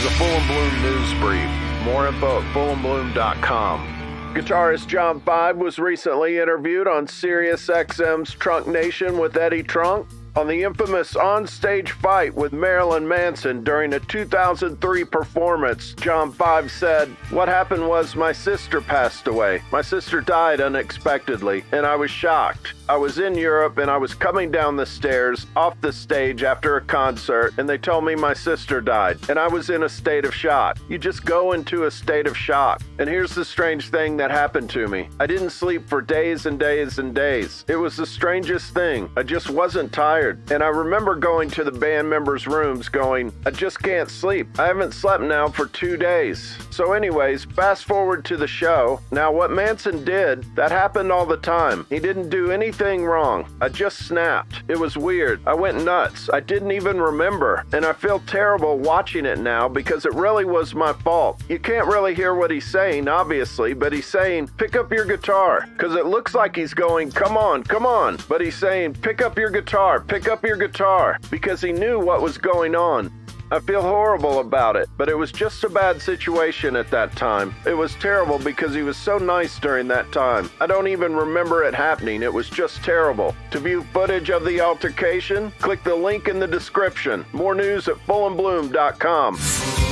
Bloom News Brief. More info at fullinbloom.com. Guitarist John Five was recently interviewed on SiriusXM's Trunk Nation with Eddie Trunk on the infamous on-stage fight with Marilyn Manson during a 2003 performance, John Five said, What happened was my sister passed away. My sister died unexpectedly, and I was shocked. I was in Europe and I was coming down the stairs off the stage after a concert, and they told me my sister died, and I was in a state of shock. You just go into a state of shock. And here's the strange thing that happened to me I didn't sleep for days and days and days. It was the strangest thing. I just wasn't tired. And I remember going to the band members' rooms going, I just can't sleep. I haven't slept now for two days. So, anyways, fast forward to the show. Now, what Manson did, that happened all the time. He didn't do anything wrong. I just snapped. It was weird. I went nuts. I didn't even remember. And I feel terrible watching it now because it really was my fault. You can't really hear what he's saying, obviously, but he's saying, pick up your guitar. Because it looks like he's going, come on, come on. But he's saying, pick up your guitar, pick up your guitar. Because he knew what was going on. I feel horrible about it, but it was just a bad situation at that time. It was terrible because he was so nice during that time. I don't even remember it happening. It was just terrible. To view footage of the altercation, click the link in the description. More news at fullinbloom.com.